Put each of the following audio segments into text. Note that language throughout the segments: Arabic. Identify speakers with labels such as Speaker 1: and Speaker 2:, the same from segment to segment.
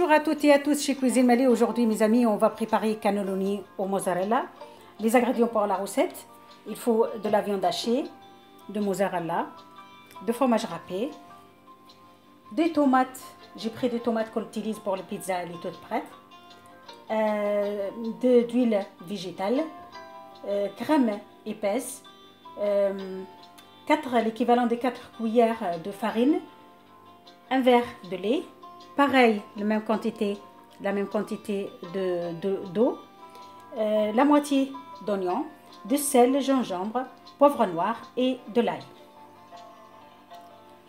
Speaker 1: Bonjour à toutes et à tous chez Cuisine Malais. Aujourd'hui, mes amis, on va préparer cannelloni au mozzarella. Les ingrédients pour la recette il faut de la viande hachée, de mozzarella, de fromage râpé, des tomates. J'ai pris des tomates qu'on utilise pour les pizzas, elle est toute prête. Euh, d'huile végétale, euh, crème épaisse, euh, l'équivalent de 4 cuillères de farine, un verre de lait, pareil, la même quantité, la même quantité de d'eau, euh, la moitié d'oignon, de sel, gingembre, poivre noir et de l'ail.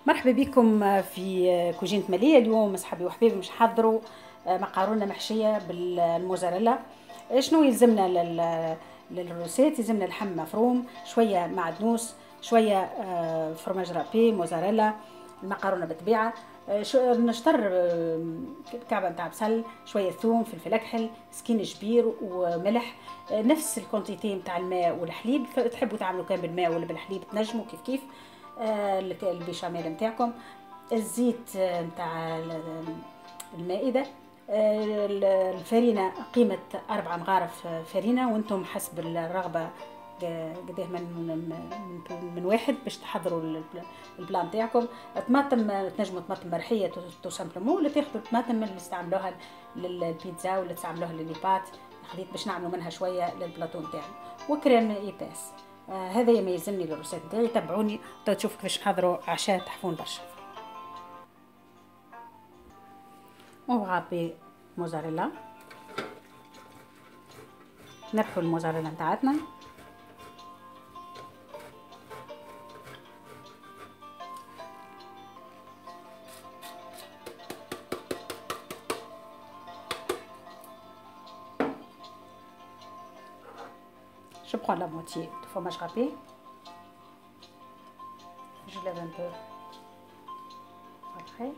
Speaker 1: مرحبا بكم في كوجينة مالية. اليوم أصحابي وحبيبي مش حضروا مقارونة محشية بالموزاريلا. شنو يلزمنا للروسيت؟ يلزمنا لحم مفروم شوية معدنوس شوية آه، fromage râpé mozzarella. المقارونة بالطبيعة. آه، نشتر آه، كعبة نتاع بصل شوية ثوم فلفل اكحل سكينجبير وملح. نفس ال quantité نتاع الماء والحليب. تحبوا تعملوا كان بالماء ولا بالحليب تنجموا كيف كيف. البيشاميل نتاعكم. الزيت نتاع المائدة. الفرينة قيمة أربعة مغارف فرينة. وأنتم حسب الرغبة قديه من من, من واحد باش تحضروا ال plat نتاعكم. طماطم تنجموا طماطم مرحية tout simplement ولا تاخذوا الطماطم اللي تستعملوها للبيتزا ولا تستعملوها لل pâtes خليت باش نعملوا منها شوية للبلاطو نتاعنا و crème épaisse. آه هذا ما يلزمني لل recette نتاعي تبعوني تشوفوا كيفاش نحضروا عشاء تحفون برشا. وغابي موزاريلا نرحوا الموزاريلا نتاعتنا Je prends la moitié de fromage râpé. Je lève un peu. Après.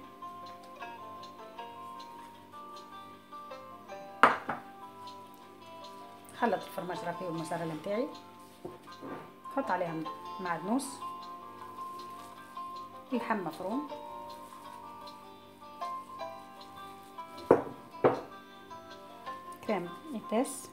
Speaker 1: خلط الفرماج رابي والموزاريلا نتاعي نحط عليهم معدنوس لحم مفروم كريم إيباس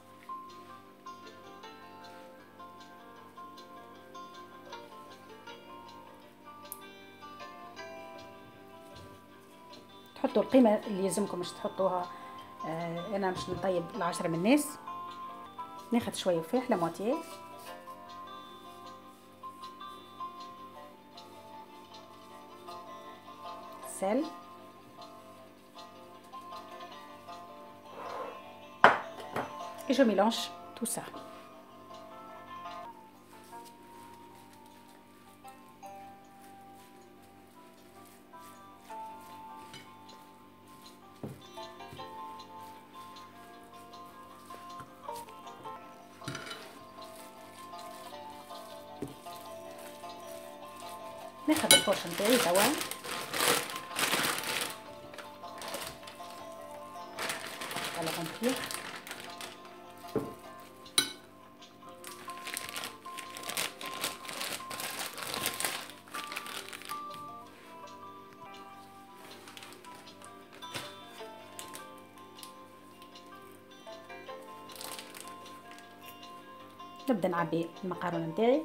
Speaker 1: تحطوا القيمة اللي يلزمكم باش تحطوها. آه أنا باش نطيب العشرة من الناس. ناخذ شوية وفاح لا موتيه سل. Et je mélange tout ça. ناخذ الفرشة نتاعي توا. على غنطيح نبدأ نعبي المقارونه نتاعي.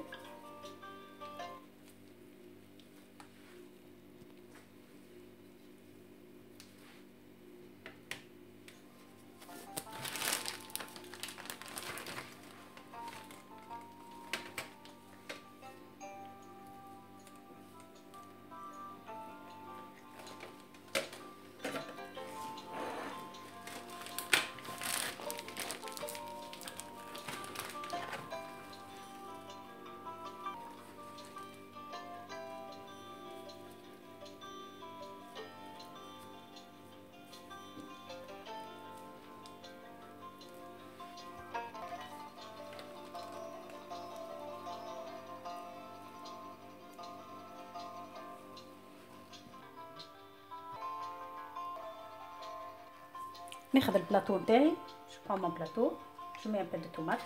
Speaker 1: ناخذ البلاطو نتاعي je prends mon plateau je mets un peu de tomate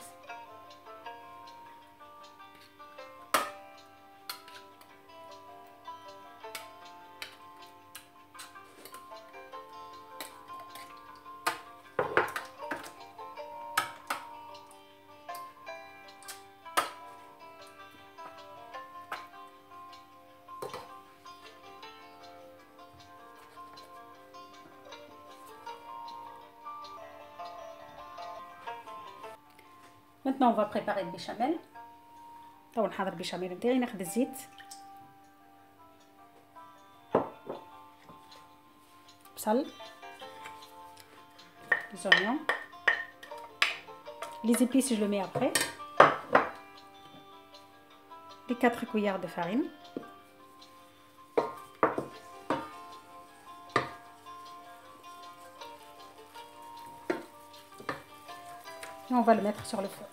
Speaker 1: Maintenant, on va préparer le béchamel. تو نحضر البيشاميل نتاعي ناخذ الزيت بصل les oignons les épices je le mets après les 4 cuillères de farine et on va le mettre sur le feu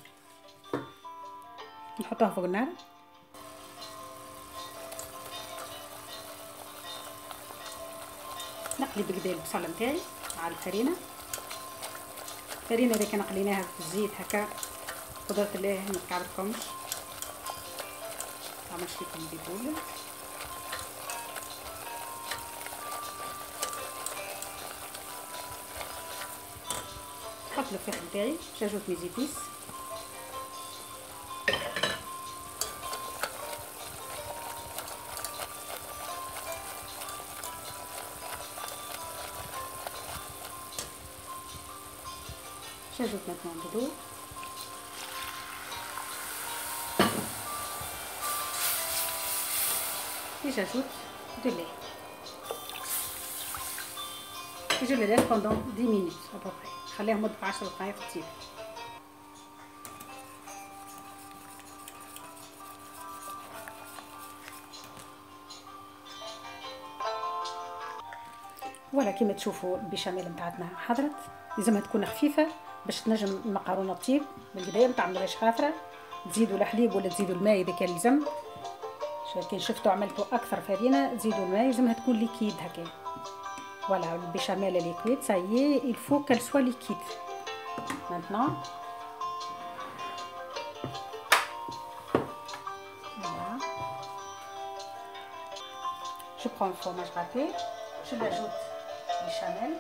Speaker 1: نحطوها فوق النار. نقلي بكدا البصل نتاعي مع الفرينة. الفرينه اللي كان قليناها في الزيت هكا قدرة الله ما تكعبلكمش عملت لكم بيقول نحط الفراخ نتاعي جاجوت ميزيبيس. J'ajoute maintenant de l'eau. Et j'ajoute de lait. Et je le laisse pendant 10 minutes à peu près. خليها مدة 10 دقائق تطيب. Voilà كيما تشوفوا البيشاميل نتاعتنا حضرت لازمها تكون خفيفه باش تنجم المقارونه طيب من البدايه ما تعملوهاش خاثره تزيدوا الحليب ولا تزيدوا الماء إذا كان لزم. كي شفتوا عملتوا أكثر فرينة تزيدوا الماء لازمها تكون liquide هكا. فوالا البيشاميل ليكويد سايي faut qu'elle soit liquide. Maintenant. Je prends le fromage râpé. Je l'ajoute béchamel.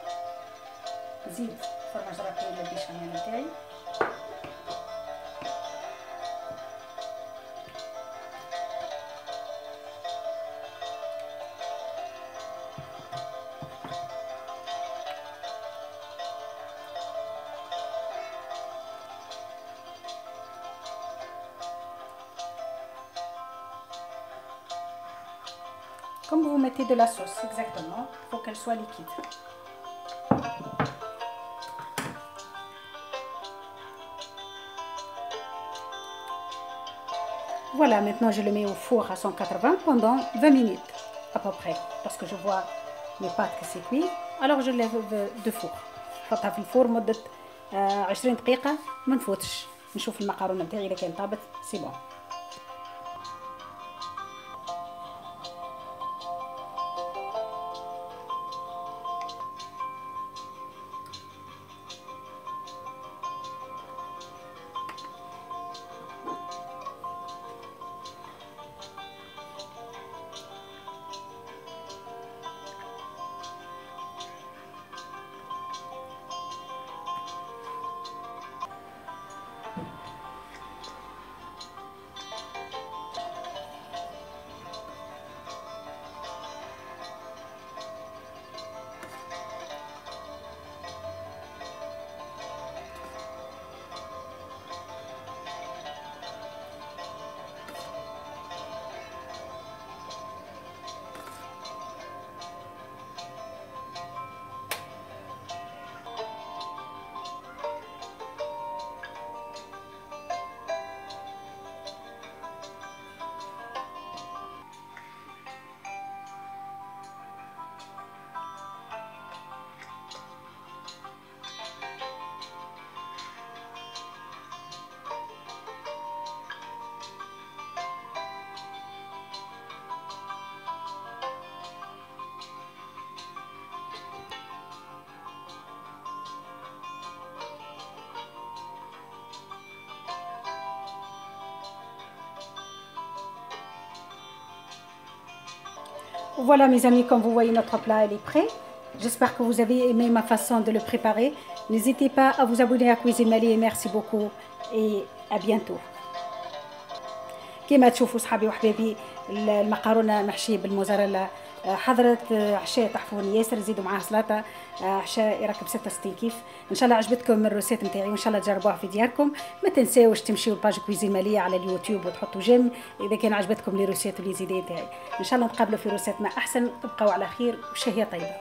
Speaker 1: Comme vous mettez de la sauce, exactement, il faut qu'elle soit liquide. Voilà, maintenant je le mets au four à 180 pendant 20 minutes à peu près. Parce que je vois mes pâtes que c'est cuit. Alors je lève de four. نحطها في الفور مدة 20 دقيقة ما نفوتش نشوف المقارونة نتاعي إذا كان طابت سي بون Voilà mes amis, comme vous voyez notre plat il est prêt. J'espère que vous avez aimé ma façon de le préparer. N'hésitez pas à vous abonner à Cuisine Mali. Merci beaucoup et à bientôt. كما تشوفوا صحابي وحبايبي المقارونه محشيه بالموزاريلا حضرت عشاء طحفون ياسر زيدوا معاه سلطة عشاء يركب 66 كيف إن شاء الله عجبتكم الروسيت نتاعي وإن شاء الله تجربوها في دياركم. ما تنساوش تمشيو لباج كويزين مالية على اليوتيوب وتحطوا جيم. إذا كان عجبتكم لي روسيت ولي زيدات تاعي. إن شاء الله نتقابلوا في روسيت ما أحسن تبقوا على خير وشهية طيبة.